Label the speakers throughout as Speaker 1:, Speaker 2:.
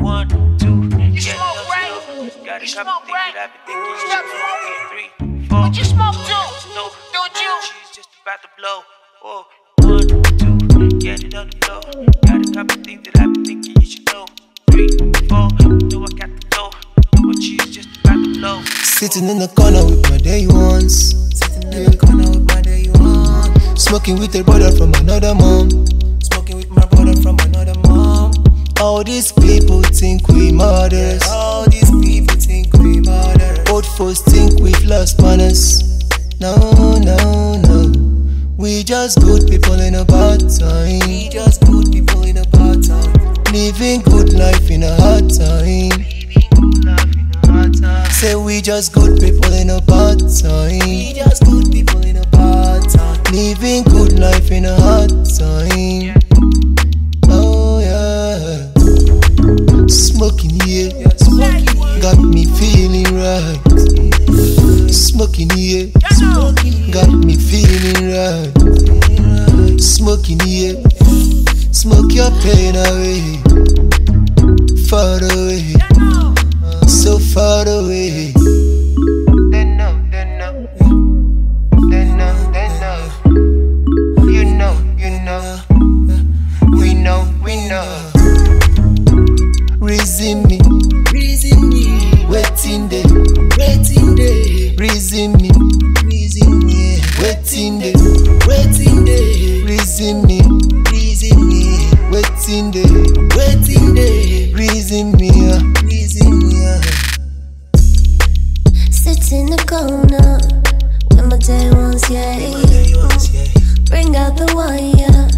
Speaker 1: One, two,
Speaker 2: You
Speaker 1: yeah,
Speaker 2: smoke, right?
Speaker 1: go. Got a
Speaker 2: You
Speaker 1: couple
Speaker 2: smoke,
Speaker 1: things
Speaker 2: right?
Speaker 1: that I've been thinking you
Speaker 2: Step
Speaker 1: should know. Three, four.
Speaker 2: What you smoke do?
Speaker 1: No,
Speaker 2: Don't you?
Speaker 1: she's just about to blow. Oh, one, two, get it on the floor. Got a couple things that I've been thinking you should know. Three, four, know I got the dough. But she's just about to blow.
Speaker 3: Sitting in the corner with my day ones. Sitting in the corner with my day ones. Smoking with a brother from another mom. Smoking with my brother from another mom. All these people think we murders. All these people think we murders. Old folks think we've lost manners. No, no, no. We just good people in a bad time. We just good people in a bad time. Living good life in a hard time. Say we just good people in a bad time. We just good people in a bad time. Living good life in a hard time. Got me feeling right. Smoking yeah. Smoke your pain away. Far away so far away. Reason me,
Speaker 4: reason me,
Speaker 3: waiting there.
Speaker 4: wetin dey,
Speaker 3: Reason me,
Speaker 4: reason me.
Speaker 5: Sit in the corner when my day ones, yeah. Bring out the yeah.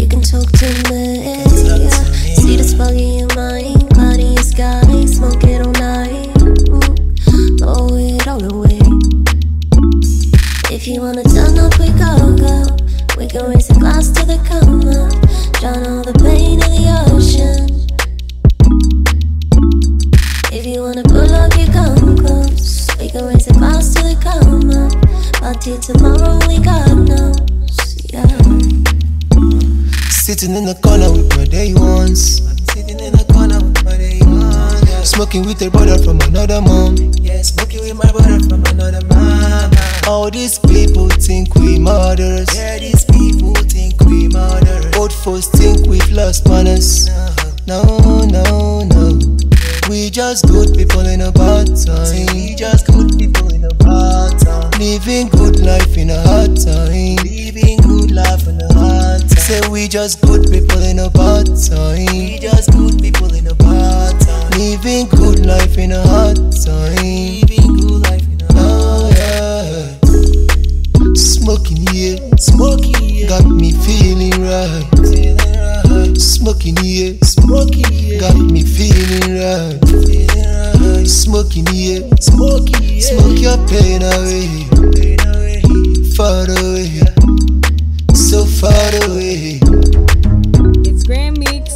Speaker 5: You can talk to me, yeah. See the spark in your mind, cloudy sky, smoke it all night. Mm. Blow it all away. If you wanna turn up, we go, go. We can raise a glass to the come up, drown all the pain in the ocean. If you wanna pull up, you come close. We can raise a glass it come up. Party tomorrow, we got knows. Yeah.
Speaker 3: Sitting in the corner with my day ones.
Speaker 4: Sitting in the corner with my day one. Yeah,
Speaker 3: Smoking with a brother from another mom.
Speaker 4: yeah, smoking with my brother from another mama.
Speaker 3: All these people think we murders.
Speaker 4: Yeah,
Speaker 3: folks think we've lost manners. No, no, no. We just good people in a bad time.
Speaker 4: We just good people in a bad time.
Speaker 3: Living good life in a hard time.
Speaker 4: Living good life in a hard time.
Speaker 3: Say we just good people in a bad time.
Speaker 4: We just good people in a bad time.
Speaker 3: Living good life in a hard time.
Speaker 4: Living good life in a
Speaker 3: Oh yeah. Smoking yeah.
Speaker 4: Smoking, yeah.
Speaker 3: Got me feeling right. Smoking here,
Speaker 4: smoking here,
Speaker 3: got me feeling right. Smoking here,
Speaker 4: smoking
Speaker 3: smoke your pain away,
Speaker 4: far away, so
Speaker 3: far away. It's Grammy.